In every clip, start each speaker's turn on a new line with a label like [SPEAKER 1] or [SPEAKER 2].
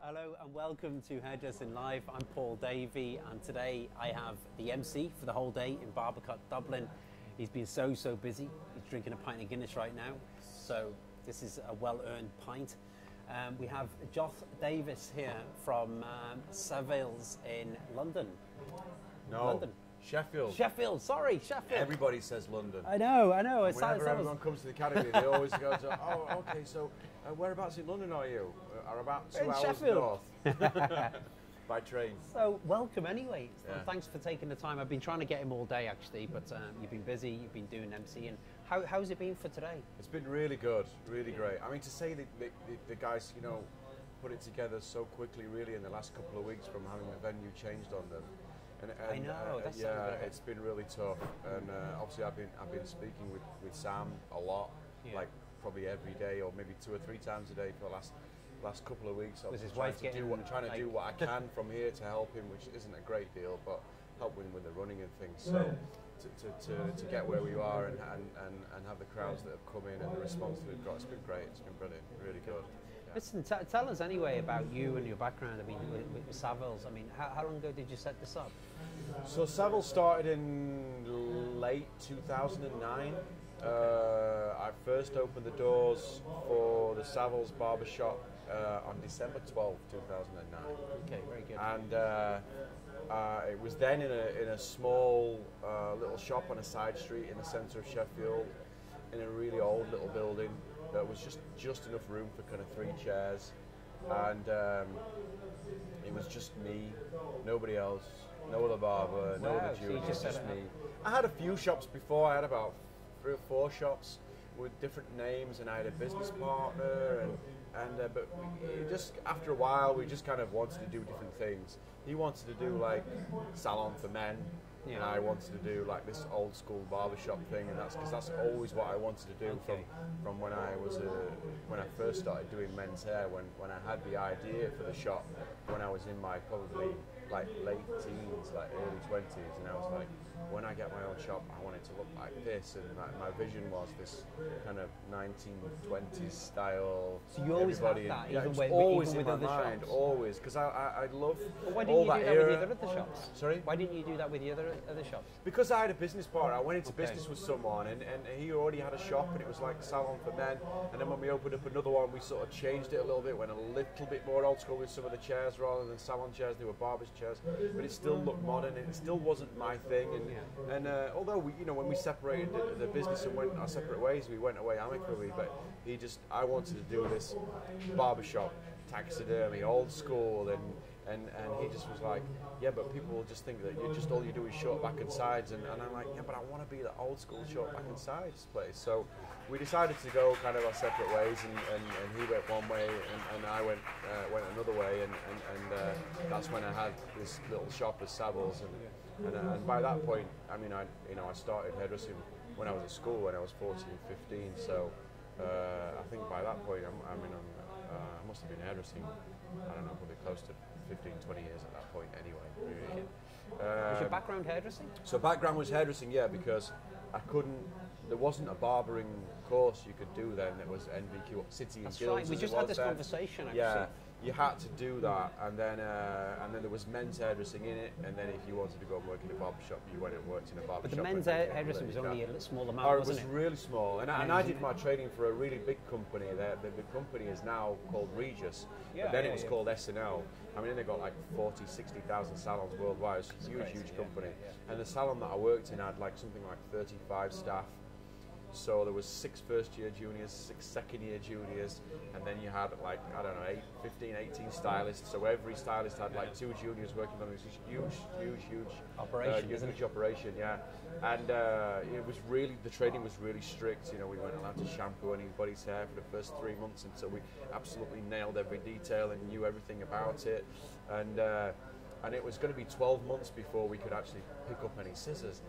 [SPEAKER 1] Hello and welcome to Hairdressing Live. I'm Paul Davey and today I have the MC for the whole day in Barbercut Dublin. He's been so, so busy. He's drinking a pint of Guinness right now. So this is a well-earned pint. Um, we have Joth Davies here from um, Savills in London.
[SPEAKER 2] No,
[SPEAKER 1] London.
[SPEAKER 2] Sheffield.
[SPEAKER 1] Sheffield, sorry, Sheffield.
[SPEAKER 2] Everybody says London.
[SPEAKER 1] I know, I know. It's
[SPEAKER 2] Whenever
[SPEAKER 1] that-
[SPEAKER 2] everyone comes to the academy, they always go to, oh, okay, so uh, whereabouts in London are you? Uh, are about two
[SPEAKER 1] In
[SPEAKER 2] hours
[SPEAKER 1] Sheffield.
[SPEAKER 2] north by train.
[SPEAKER 1] So welcome anyway.
[SPEAKER 2] Yeah.
[SPEAKER 1] Thanks for taking the time. I've been trying to get him all day actually, but um, you've been busy. You've been doing MC, and how, how's it been for today?
[SPEAKER 2] It's been really good, really great. I mean, to say that the, the, the guys, you know, put it together so quickly, really, in the last couple of weeks from having the venue changed on them. And, and,
[SPEAKER 1] I know,
[SPEAKER 2] uh,
[SPEAKER 1] that's
[SPEAKER 2] yeah,
[SPEAKER 1] something.
[SPEAKER 2] it's been really tough. And uh, obviously, I've been I've been speaking with, with Sam a lot,
[SPEAKER 1] Yeah.
[SPEAKER 2] like probably every day or maybe two or three times a day for the last last couple of weeks.
[SPEAKER 1] Was his
[SPEAKER 2] Obviously trying
[SPEAKER 1] wife
[SPEAKER 2] to do
[SPEAKER 1] getting,
[SPEAKER 2] what, trying to do what I can from here to help him, which isn't a great deal, but helping him with the running and things. So to, to, to, to get where we are and, and, and, and have the crowds that have come in and the response that we've got, it's been great. It's been brilliant, really good.
[SPEAKER 1] Listen, t- tell us anyway about you and your background. I mean, with, with, Savills. I mean, how, how long ago did you set this up?
[SPEAKER 2] So Savills started in late 2009. Uh, I first opened the doors for the Savills Barbershop uh, on December 12, 2009.
[SPEAKER 1] Okay, very good.
[SPEAKER 2] And uh, uh, it was then in a, in a small uh, little shop on a side street in the centre of Sheffield, in a really old little building. There was just, just enough room for kind of three chairs. And um, it was just me, nobody else, no other barber, no
[SPEAKER 1] Wow,
[SPEAKER 2] other
[SPEAKER 1] so just
[SPEAKER 2] just, me. I had a few shops before. I had about three or four shops with different names, and I had a business partner, and and uh, but we, just after a while, we just kind of wanted to do different things. He wanted to do like salon for men. And. I wanted to do like this old school barbershop thing, and that's because that's always what I wanted to do
[SPEAKER 1] Okay.
[SPEAKER 2] from from when I was uh, when I first started doing men's hair. When when I had the idea for the shop, when I was in my probably like late teens, like early twenties, and I was like, when I get my own shop, I want it to look like this, and my, my vision was this kind of 1920s style.
[SPEAKER 1] So you always had
[SPEAKER 2] everybody-
[SPEAKER 1] that,
[SPEAKER 2] yeah,
[SPEAKER 1] even
[SPEAKER 2] was always
[SPEAKER 1] even
[SPEAKER 2] in
[SPEAKER 1] with other
[SPEAKER 2] mind,
[SPEAKER 1] shops?
[SPEAKER 2] always, because I, I I love
[SPEAKER 1] But why
[SPEAKER 2] all
[SPEAKER 1] didn't you
[SPEAKER 2] that
[SPEAKER 1] do that
[SPEAKER 2] era.
[SPEAKER 1] with the other shops?
[SPEAKER 2] Sorry?
[SPEAKER 1] Why didn't you do that with the other other shops?
[SPEAKER 2] Because I had a business partner, I went into
[SPEAKER 1] Okay.
[SPEAKER 2] business with someone, and, and he already had a shop, and it was like salon for men. And then when we opened up another one, we sort of changed it a little bit, went a little bit more old school with some of the chairs rather than salon chairs. They were barbers chairs, but it still looked modern, and it still wasn't my thing. And
[SPEAKER 1] Yeah.
[SPEAKER 2] and uh, although we, you know, when we separated the, the business and went our separate ways, we went away amicably. But he just, I wanted to do this barbershop taxidermy, old school, and. And, and he just was like, yeah, but people will just think that you just all you do is short back and sides, and, and I'm like, yeah, but I want to be the old school short back and sides place. So we decided to go kind of our separate ways, and, and, and he went one way, and, and I went uh, went another way, and and, and uh, that's when I had this little shop as Savills, and, and uh, and by that point, I mean, I you know I started hairdressing when I was at school when I was 14, 15, so. Uh, I think by that point, I'm, I mean, I'm, uh, I must have been hairdressing, I don't know, probably close to 15, 20 years at that point anyway. Really.
[SPEAKER 1] Was your
[SPEAKER 2] Um,
[SPEAKER 1] background hairdressing?
[SPEAKER 2] so background was hairdressing, yeah, because I couldn't. There wasn't a barbering course you could do then. That was NVQ City and Guilds.
[SPEAKER 1] right, we just had this
[SPEAKER 2] then.
[SPEAKER 1] conversation, actually.
[SPEAKER 2] Yeah, you had to do that, and then uh, and then there was men's hairdressing in it, and then if you wanted to go and work in a barber shop, you went and worked in a barber
[SPEAKER 1] But
[SPEAKER 2] shop.
[SPEAKER 1] the men's hairdressing was only a small amount,
[SPEAKER 2] Oh, it was
[SPEAKER 1] it?
[SPEAKER 2] really small, and, I- and I did my training for a really big company. The, the, the company is now called Regis,
[SPEAKER 1] Yeah,
[SPEAKER 2] but then
[SPEAKER 1] yeah,
[SPEAKER 2] it was
[SPEAKER 1] yeah.
[SPEAKER 2] called Essanelle. I mean, they've got like 40, 60,000 salons worldwide. It's a huge,
[SPEAKER 1] crazy,
[SPEAKER 2] huge company. And the salon that I worked in had like something like 35 staff. So there was six first year juniors, six second year juniors, and then you had like, I don't know, eight, 15, 18 stylists. So every stylist had like two juniors working on this huge, huge, huge
[SPEAKER 1] Operation,
[SPEAKER 2] uh, huge operation, yeah. And uh, it was really, the training was really strict. You know, we weren't allowed to shampoo anybody's hair for the first three months until we absolutely nailed every detail and knew everything about it. And uh, and it was going to be 12 months before we could actually pick up any scissors.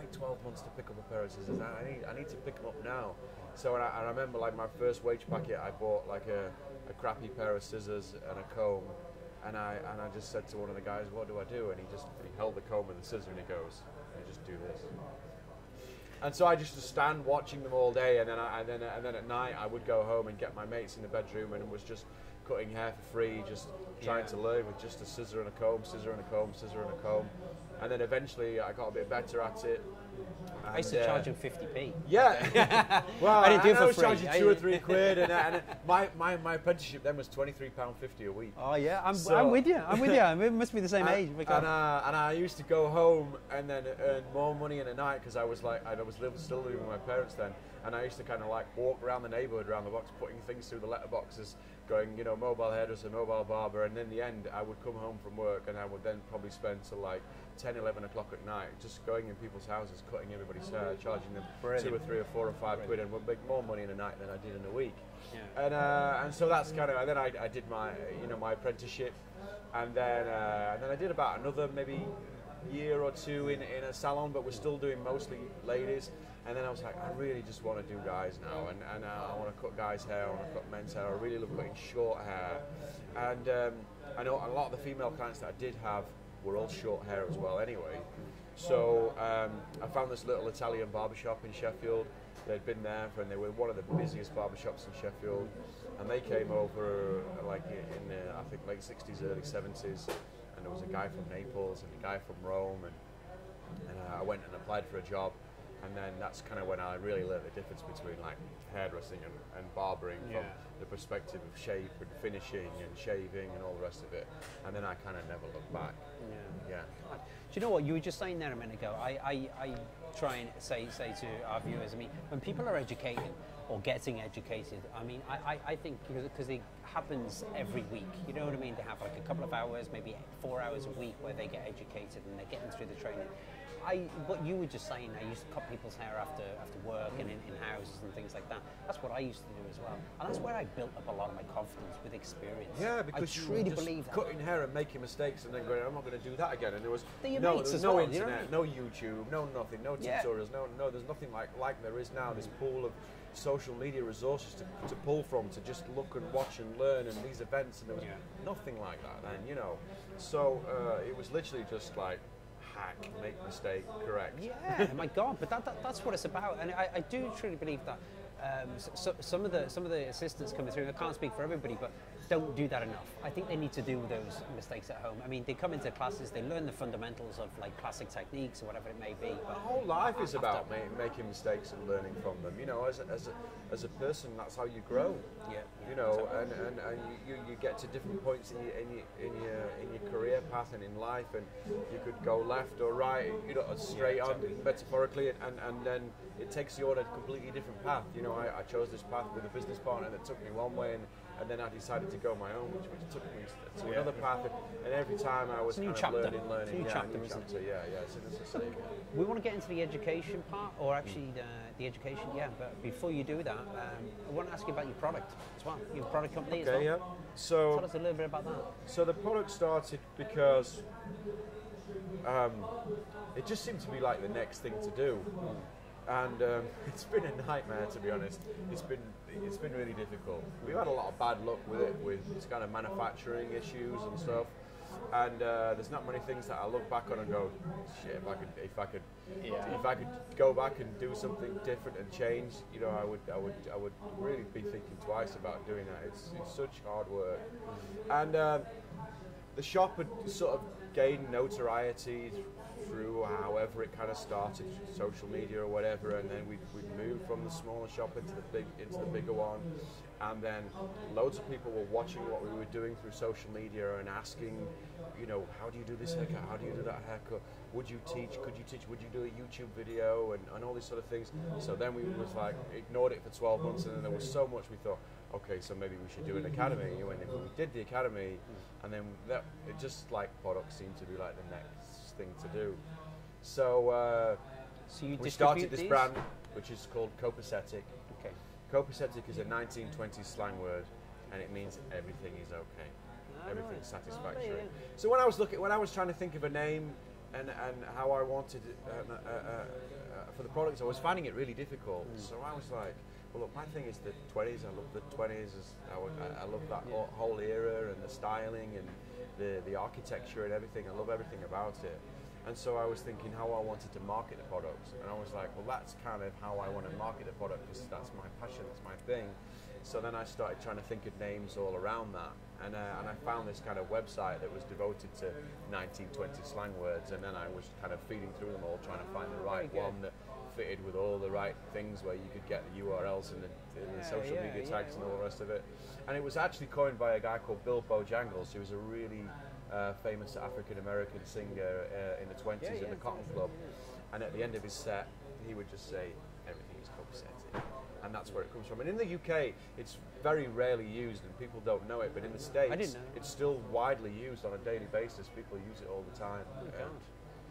[SPEAKER 2] Wait 12 months to pick up a pair of scissors. I need, I need to pick them up now. So I, I remember like my first wage packet, I bought like a, a crappy pair of scissors and a comb. And I and I just said to one of the guys, "What do I do?" And he just he held the comb and the scissors, and he goes, "You just do this." and so I just stand watching them all day, and then I, and then and then at night I would go home and get my mates in the bedroom and was just cutting hair for free, just trying
[SPEAKER 1] Yeah.
[SPEAKER 2] to learn with just a scissor and a comb, scissor and a comb, scissor and a comb, and then eventually I got a bit better at it.
[SPEAKER 1] I used to
[SPEAKER 2] uh,
[SPEAKER 1] charge him 50p.
[SPEAKER 2] Yeah. well,
[SPEAKER 1] I didn't do it for
[SPEAKER 2] I was
[SPEAKER 1] free.
[SPEAKER 2] charging two or three quid, and, and my, my, my apprenticeship then was twenty three pound fifty a week.
[SPEAKER 1] Oh yeah, I'm,
[SPEAKER 2] So-
[SPEAKER 1] I'm with you. I'm with you. We must be the same
[SPEAKER 2] and,
[SPEAKER 1] age.
[SPEAKER 2] and, uh, and I used to go home and then earn more money in a night because I was like, I was living, still living with my parents then, and I used to kind of like walk around the neighborhood around the box, putting things through the letterboxes, going, you know, mobile hairdresser, mobile barber, and in the end, I would come home from work and I would then probably spend till like 10, 11 o'clock at night just going in people's houses, cutting everybody's hair, charging them two or three or four or five quid, and would make more money in a night than I did in a week.
[SPEAKER 1] Yeah.
[SPEAKER 2] And uh, and so that's kind of and then I, I did my you know my apprenticeship, and then uh, and then I did about another maybe year or two in, in a salon, but we're still doing mostly ladies. And then I was like, I really just want to do guys now, and, and uh, I want to cut guys' hair, I want to cut men's hair. I really love cutting short hair, and um, I know a lot of the female clients that I did have were all short hair as well, anyway. So um, I found this little Italian barbershop in Sheffield. They'd been there for, and they were one of the busiest barbershops in Sheffield. And they came over uh, like in the, I think late 60s, early 70s. And there was a guy from Naples and a guy from Rome. And, and uh, I went and applied for a job. And then that's kind of when I really learned the difference between like hairdressing and, and barbering from the perspective of shape and finishing and shaving and all the rest of it. And then I kind of never looked back.
[SPEAKER 1] Yeah.
[SPEAKER 2] Yeah.
[SPEAKER 1] Do you know what you were just saying there a minute ago? I, I, I try and say say to our viewers. I mean, when people are educated or getting educated, I mean, I, I, I think because because it happens every week. You know what I mean? They have like a couple of hours, maybe four hours a week, where they get educated and they're getting through the training. I, what you were just saying, I used to cut people's hair after after work and in, in houses and things like that. That's what I used to do as well, and that's where I built up a lot of my confidence with experience.
[SPEAKER 2] Yeah, because
[SPEAKER 1] I truly believe that.
[SPEAKER 2] cutting hair and making mistakes and then going, I'm not going to do that again. And there was
[SPEAKER 1] They're
[SPEAKER 2] no, there was no
[SPEAKER 1] well, you know what I
[SPEAKER 2] internet, no YouTube, no nothing, no
[SPEAKER 1] Yeah.
[SPEAKER 2] tutorials, no, no. There's nothing like like there is now. This pool of social media resources to, to pull from to just look and watch and learn and these events and there was
[SPEAKER 1] Yeah.
[SPEAKER 2] nothing like that then you know so uh, it was literally just like hack make mistake correct
[SPEAKER 1] Yeah, my God! But that, that, that's what it's about, and I, I do truly believe that. Um, so, so, some of the some of the assistants coming through, I can't speak for everybody, but don't do that enough. I think they need to do those mistakes at home. I mean, they come into classes, they learn the fundamentals of like classic techniques or whatever it may be.
[SPEAKER 2] My
[SPEAKER 1] But
[SPEAKER 2] whole life is about ma- making mistakes and learning from them. You know, as a, as a, as a person, that's how you grow.
[SPEAKER 1] Yeah, yeah,
[SPEAKER 2] You know,
[SPEAKER 1] exactly.
[SPEAKER 2] and, and, and you, you, you get to different points in your, in your in your in your career path and in life, and you could go left or right. You know, straight on metaphorically, and, and, and then it takes you on a completely different path. You know, I, I chose this path with a business partner that took me one way, and, and then I decided to go my own, which, which took me to
[SPEAKER 1] Yeah.
[SPEAKER 2] another path. And, every time I was
[SPEAKER 1] new
[SPEAKER 2] kind
[SPEAKER 1] chapter.
[SPEAKER 2] of learning, learning.
[SPEAKER 1] It's a new
[SPEAKER 2] yeah,
[SPEAKER 1] chapter,
[SPEAKER 2] new chapter. Yeah, yeah. It's necessity.
[SPEAKER 1] we want to get into the education part, or actually the, the education, yeah. But before you do that, um, I want to ask you about your product as well. Your product company as
[SPEAKER 2] Okay, yeah. So
[SPEAKER 1] Tell us a little bit about that.
[SPEAKER 2] So the product started because um, it just seemed to be like the next thing to do, and um, it's been a nightmare to be honest. It's been it's been really difficult. We've had a lot of bad luck with it, with kind of manufacturing issues and stuff. And uh, there's not many things that I look back on and go, shit. If I could, if I could,
[SPEAKER 1] Yeah.
[SPEAKER 2] if I could go back and do something different and change, you know, I would, I would, I would really be thinking twice about doing that. It's, it's such hard work, and. Um, the shop had sort of gained notoriety through however it kind of started, social media or whatever, and then we we moved from the smaller shop into the big into the bigger one, and then loads of people were watching what we were doing through social media and asking, you know, how do you do this haircut? How do you do that haircut? Would you teach? Could you teach? Would you do a YouTube video and, and all these sort of things? So then we was like ignored it for 12 months, and then there was so much we thought, okay, so maybe we should do an academy. And we did the academy, and then that it just like products seemed to be like the next thing to do. So uh,
[SPEAKER 1] So you
[SPEAKER 2] we started this
[SPEAKER 1] these?
[SPEAKER 2] brand, which is called Copacetic.
[SPEAKER 1] Okay.
[SPEAKER 2] Copacetic is a 1920s slang word, and it means everything is okay,
[SPEAKER 1] Ah,
[SPEAKER 2] everything's satisfactory.
[SPEAKER 1] Oh, yeah.
[SPEAKER 2] So when I was looking, when I was trying to think of a name and, and how I wanted it, uh, uh, uh, uh, for the products, I was finding it really difficult.
[SPEAKER 1] Hmm.
[SPEAKER 2] So I was like, well, look, my thing is the 20s. I love the 20s. I, I, I love that whole- whole era and the styling and the, the architecture and everything. I love everything about it. And so I was thinking how I wanted to market the products, and I was like, well, that's kind of how I want to market the product because that's my passion, that's my thing. So then I started trying to think of names all around that, and, uh, and I found this kind of website that was devoted to 1920 slang words, and then I was kind of feeding through them all, trying to find the right one that fitted with all the right things where you could get the URLs and the, and the
[SPEAKER 1] Yeah,
[SPEAKER 2] social
[SPEAKER 1] yeah,
[SPEAKER 2] media tags and all the rest of it. And it was actually coined by a guy called Bill Bojangles, who was a really uh, famous African American singer uh, in the 20s
[SPEAKER 1] Yeah,
[SPEAKER 2] in the Cotton Club. And at the end of his set, he would just say, everything is copacetic. And that's where it comes from. And in the UK, it's very rarely used and people don't know it, but in the States, it's still widely used on a daily basis. People use it all the time.
[SPEAKER 1] Oh,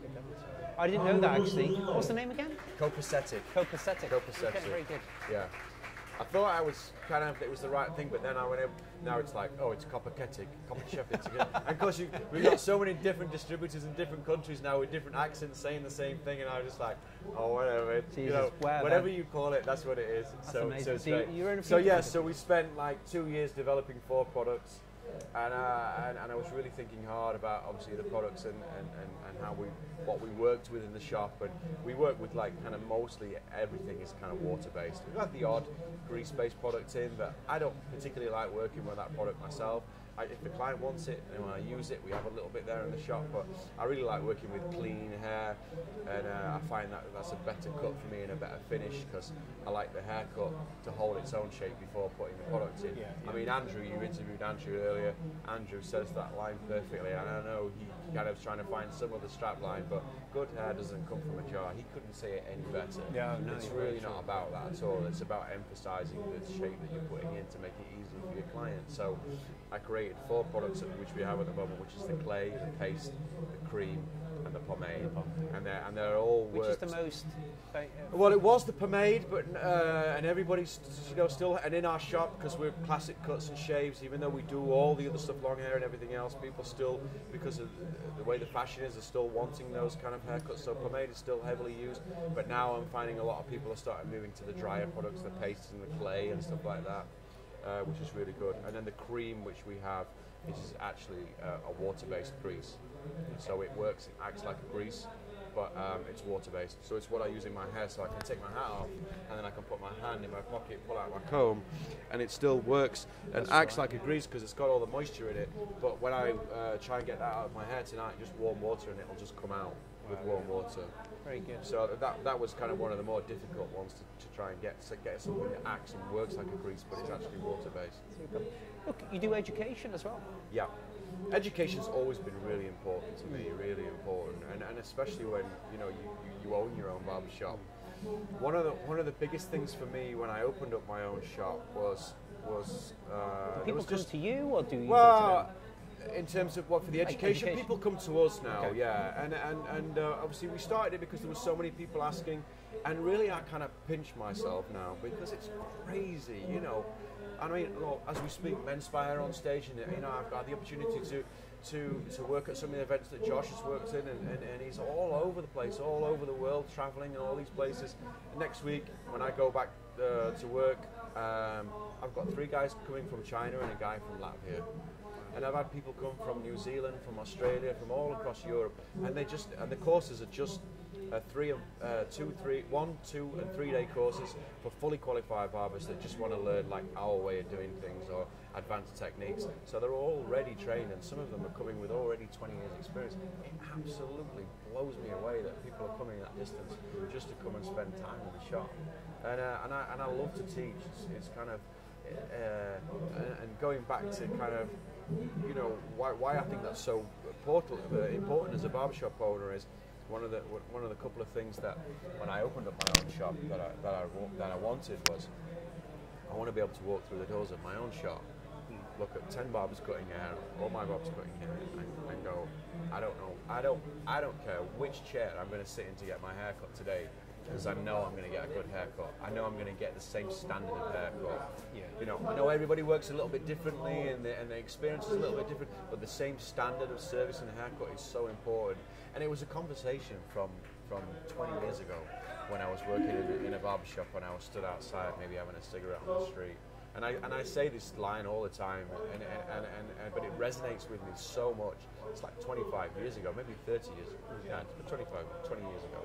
[SPEAKER 1] God. Good God. I didn't know that actually. What's the name again?
[SPEAKER 2] copacetic.
[SPEAKER 1] Copacetic.
[SPEAKER 2] Copacetic.
[SPEAKER 1] Okay, very good.
[SPEAKER 2] Yeah. I thought I was kind of it was the right thing, but then I went in. Now it's like, oh, it's Copacetic, Copacetic. and of course, you, we've got so many different distributors in different countries now with different accents saying the same thing, and I was just like, oh, whatever. you
[SPEAKER 1] Jesus,
[SPEAKER 2] know,
[SPEAKER 1] wow,
[SPEAKER 2] whatever
[SPEAKER 1] that-
[SPEAKER 2] you call it, that's what it is. so,
[SPEAKER 1] amazing.
[SPEAKER 2] so
[SPEAKER 1] So
[SPEAKER 2] great.
[SPEAKER 1] you're in a
[SPEAKER 2] so yeah, so we spent like two years developing four products. And, uh, and, and I was really thinking hard about obviously the products and, and, and, and how we what we worked with in the shop and we work with like kind of mostly everything is kind of water based. We've had the odd grease based product in but I don't particularly like working with that product myself. I, if the client wants it and when I use it we have a little bit there in the shop but I really like working with clean hair and uh, I find that that's a better cut for me and a better finish because I like the haircut to hold its own shape before putting the product in.
[SPEAKER 1] Yeah,
[SPEAKER 2] I mean Andrew, you interviewed Andrew earlier. Andrew says that line perfectly, and I know he kind of was trying to find some other strap line, but good hair doesn't come from a jar. He couldn't say it any better.
[SPEAKER 1] Yeah, no,
[SPEAKER 2] it's really not about that at all. It's about emphasising the shape that you're putting in to make it easy for your client. So I created four products which we have at the moment, which is the clay, the paste, the cream, and the pomade, and they're and they're all
[SPEAKER 1] Which is the most. uh,
[SPEAKER 2] Well, it was the pomade, but uh, and everybody's you know still and in our shop because we're classic cuts and shaves. Even though we do all the other stuff, long hair and everything else, people still because of the way the fashion is, are still wanting those kind of haircuts. So pomade is still heavily used, but now I'm finding a lot of people are starting moving to the drier products, the pastes and the clay and stuff like that, uh, which is really good. And then the cream, which we have, is actually uh, a water-based grease. So it works, it acts like a grease, but um, it's water-based. So it's what I use in my hair, so I can take my hat off, and then I can put my hand in my pocket, pull out my comb, and it still works and acts like a grease because it's got all the moisture in it. But when I uh, try and get that out of my hair tonight, just warm water, and it'll just come out with warm water.
[SPEAKER 1] Very good.
[SPEAKER 2] So that that was kind of one of the more difficult ones to, to try and get to get something that acts and works like a grease, but it's actually water-based.
[SPEAKER 1] Super. Look, you do education as well.
[SPEAKER 2] Yeah. Education's always been really important to me, really important, and, and especially when you know you, you, you own your own barber shop. One of the one of the biggest things for me when I opened up my own shop was was uh,
[SPEAKER 1] people
[SPEAKER 2] was
[SPEAKER 1] come
[SPEAKER 2] just
[SPEAKER 1] to you or do you
[SPEAKER 2] well, in terms of what for the education,
[SPEAKER 1] education.
[SPEAKER 2] people come to us now,
[SPEAKER 1] Okay.
[SPEAKER 2] yeah, and and and uh, obviously we started it because there were so many people asking, and really I kind of pinch myself now because it's crazy, you know. I mean, look, as we speak, Menspire on stage, and you know I've got the opportunity to. To, to work at some of the events that Joth has worked in, and, and, and he's all over the place, all over the world, traveling in all these places. Next week, when I go back uh, to work, um, I've got three guys coming from China and a guy from Latvia. And I've had people come from New Zealand, from Australia, from all across Europe, and they just and the courses are just uh, three, uh, two, three, one, two, and three day courses for fully qualified barbers that just want to learn like our way of doing things or advanced techniques. So they're already trained, and some of them are coming with already 20 years experience. It absolutely blows me away that people are coming that distance just to come and spend time in the shop. And uh, and I and I love to teach. It's, it's kind of uh, and, and going back to kind of you know why, why I think that's so important, uh, important as a barbershop owner is one of the one of the couple of things that when I opened up my own shop that I, that I that I wanted was I want to be able to walk through the doors of my own shop, look at ten barbers cutting hair, or my barbers cutting hair, and, and go, I don't know, I don't I don't care which chair I'm going to sit in to get my hair cut today. Because I know I'm going to get a good haircut. I know I'm going to get the same standard of haircut.
[SPEAKER 1] Yeah.
[SPEAKER 2] You know, I know everybody works a little bit differently and the, and the experience is a little bit different, but the same standard of service and haircut is so important. And it was a conversation from, from 20 years ago when I was working in, a- in a barber shop and I was stood outside maybe having a cigarette on the street. And I, and I say this line all the time, and, and, and, and, but it resonates with me so much. It's like 25 years ago, maybe 30 years, yeah, 25, 20 years ago.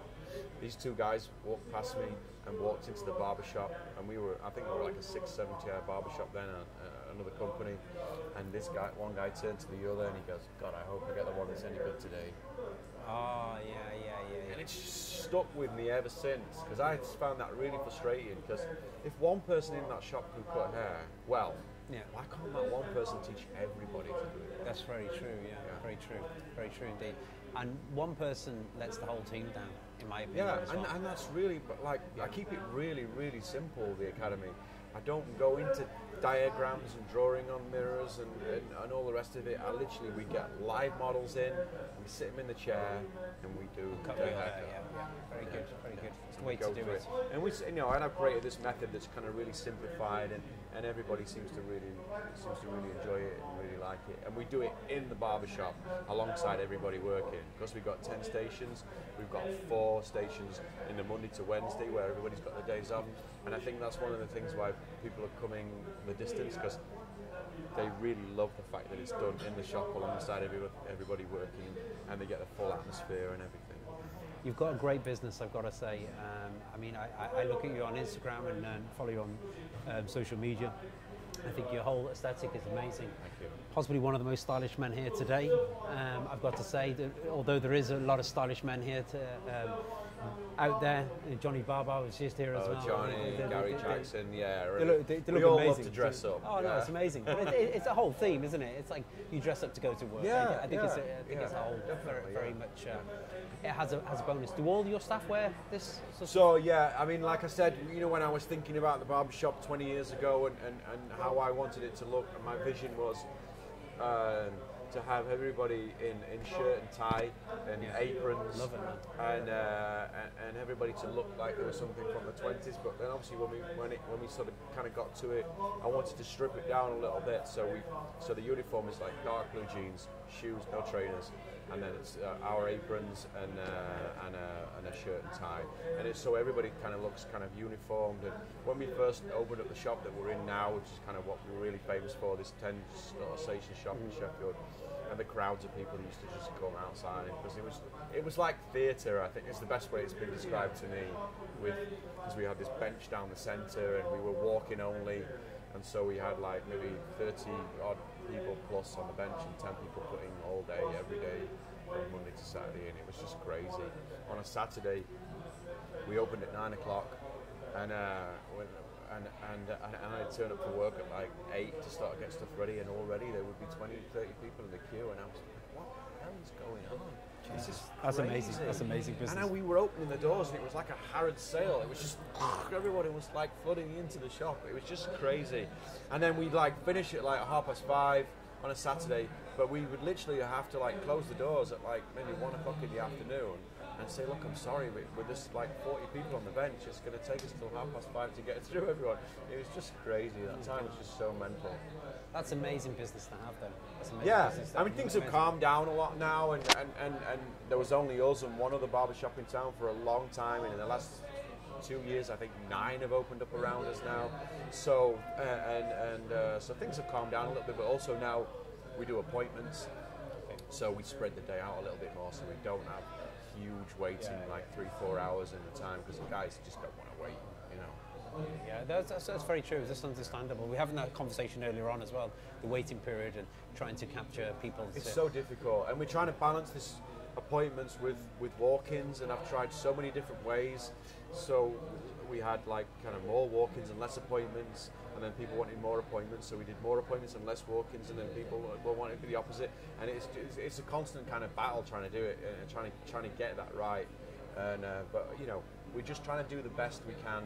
[SPEAKER 2] These two guys walked past me and walked into the barber shop, and we were, I think we were like a six, seven chair barber shop then, uh, uh, another company. And this guy, one guy turned to the other and he goes, God, I hope I get the one that's any good today.
[SPEAKER 1] Oh, yeah, yeah, yeah.
[SPEAKER 2] And it's stuck with me ever since because I just found that really frustrating. Because if one person in that shop can cut hair, well,
[SPEAKER 1] Yeah.
[SPEAKER 2] why can't that one person teach everybody to do it?
[SPEAKER 1] That's very true, yeah,
[SPEAKER 2] Yeah.
[SPEAKER 1] very true, very true indeed. And one person lets the whole team down, in my opinion.
[SPEAKER 2] Yeah,
[SPEAKER 1] as
[SPEAKER 2] and,
[SPEAKER 1] well.
[SPEAKER 2] and that's really, but like, I keep it really, really simple, the academy. I don't go into diagrams and drawing on mirrors and, and, and all the rest of it. I literally, we get live models in, we sit them in the chair, and we do
[SPEAKER 1] Cut
[SPEAKER 2] their
[SPEAKER 1] your hair,
[SPEAKER 2] haircut.
[SPEAKER 1] yeah, yeah. Very good, very good. It's the way to do
[SPEAKER 2] through
[SPEAKER 1] it.
[SPEAKER 2] And we, you know, and I've created this method that's kind of really simplified, and, and everybody seems to really seems to really enjoy it and really like it. And we do it in the barber shop alongside everybody working. Because we've got ten stations, we've got four stations in the Monday to Wednesday where everybody's got their days off, and I think that's one of the things why people are coming the distance because they really love the fact that it's done in the shop alongside everybody, everybody working, and they get the full atmosphere and everything.
[SPEAKER 1] You've got a great business, I've got to say. Um, I mean, I, I- look at you on Instagram and um, follow you on um, social media. I think your whole aesthetic is amazing.
[SPEAKER 2] Thank you.
[SPEAKER 1] Possibly one of the most stylish men here today. Um, I've got to say that although there is a lot of stylish men here to, um, out there, uh, Johnny Barber was just here as
[SPEAKER 2] Oh,
[SPEAKER 1] well.
[SPEAKER 2] Johnny,
[SPEAKER 1] They- they-
[SPEAKER 2] Gary
[SPEAKER 1] they-
[SPEAKER 2] Jackson, yeah.
[SPEAKER 1] They look, they, they
[SPEAKER 2] we all
[SPEAKER 1] amazing.
[SPEAKER 2] love to dress up.
[SPEAKER 1] Oh no,
[SPEAKER 2] yeah.
[SPEAKER 1] it's amazing. It, it, it's a whole theme, isn't it? It's like you dress up to go to work. I-
[SPEAKER 2] Yeah,
[SPEAKER 1] I think it's a, think
[SPEAKER 2] yeah,
[SPEAKER 1] it's a whole very, very
[SPEAKER 2] yeah.
[SPEAKER 1] much. Uh, it has a has a bonus. Do all your staff wear this?
[SPEAKER 2] So yeah, I mean, like I said, you know, when I was thinking about the barbershop 20 years ago and, and, and how I wanted it to look, my vision was um, to have everybody in, in shirt and tie and
[SPEAKER 1] Yeah.
[SPEAKER 2] aprons,
[SPEAKER 1] Love it,
[SPEAKER 2] and, uh, and and everybody to look like there was something from the 20s. But then obviously when we when it when we sort of kind of got to it, I wanted to strip it down a little bit. So we so the uniform is like dark blue jeans, shoes, no trainers, and then it's uh, our aprons and uh, and, a, and a shirt and tie, and it's so everybody kind of looks kind of uniformed. And when we first opened up the shop that we're in now, which is kind of what we're really famous for, this 10 little station shop in Sheffield, and the crowds of people used to just come outside because it was it was like theatre. I think it's the best way it's been described to me. With because we had this bench down the centre and we were walking only, and so we had like maybe 30 odd people plus on the bench and 10 people putting all day every day from Monday to Saturday, and it was just crazy. On a Saturday, we opened at nine o'clock, and uh, and and uh, and I'd turn up for work at like eight to start to get stuff ready, and already there would be 20, 30 people in the queue, and I was like, what the hell is going on?
[SPEAKER 1] That's amazing. That's amazing
[SPEAKER 2] And
[SPEAKER 1] business.
[SPEAKER 2] now we were opening the doors, and it was like a Harrods sale. It was just everybody was like flooding into the shop. It was just crazy. And then we'd like finish at like half past five on a Saturday, but we would literally have to like close the doors at like maybe one o'clock in the afternoon and say, look, I'm sorry, but we're just like 40 people on the bench. It's going to take us till half past five to get through everyone. It was just crazy. That time was just so mental.
[SPEAKER 1] That's amazing business to have, though. That's amazing
[SPEAKER 2] Yeah, I mean things have calmed down a lot now, and, and, and, and there was only us and one other barber shop in town for a long time, and in the last two years, I think nine have opened up around us now. So uh, and and uh, so things have calmed down a little bit, but also now we do appointments, so we spread the day out a little bit more, so we don't have huge waiting like three four hours in the time because the guys just don't want to wait, you know.
[SPEAKER 1] Yeah, that's, that's, that's very true. That's understandable. We having that conversation earlier on as well, the waiting period and trying to capture people.
[SPEAKER 2] It's so difficult, and we're trying to balance this appointments with with walk-ins, and I've tried so many different ways. So we had like kind of more walk-ins and less appointments, and then people wanted more appointments, so we did more appointments and less walk-ins, and then people were wanting to be the opposite. And it's, it's it's a constant kind of battle trying to do it and trying to trying to get that right. And uh, but you know we're just trying to do the best we can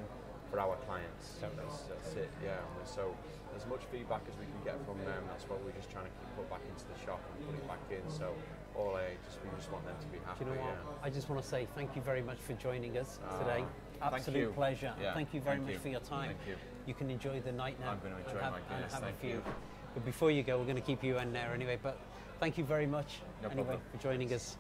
[SPEAKER 2] for our clients. That's, that's it. Yeah. So as much feedback as we can get from them, that's what we're just trying to keep put back into the shop and put it back in. So all I just we just want them to be happy.
[SPEAKER 1] Do you know what?
[SPEAKER 2] yeah.
[SPEAKER 1] I just want to say thank you very much for joining us
[SPEAKER 2] Ah,
[SPEAKER 1] today. Absolute pleasure.
[SPEAKER 2] Yeah,
[SPEAKER 1] Thank you very
[SPEAKER 2] thank
[SPEAKER 1] much
[SPEAKER 2] you.
[SPEAKER 1] for your time.
[SPEAKER 2] Thank you.
[SPEAKER 1] You can enjoy the night now.
[SPEAKER 2] I'm gonna enjoy
[SPEAKER 1] have,
[SPEAKER 2] my Guinness,
[SPEAKER 1] have
[SPEAKER 2] thank
[SPEAKER 1] a few.
[SPEAKER 2] you.
[SPEAKER 1] But before you go, we're going to keep you in there anyway. But thank you very much
[SPEAKER 2] No
[SPEAKER 1] anyway
[SPEAKER 2] problem.
[SPEAKER 1] for joining us.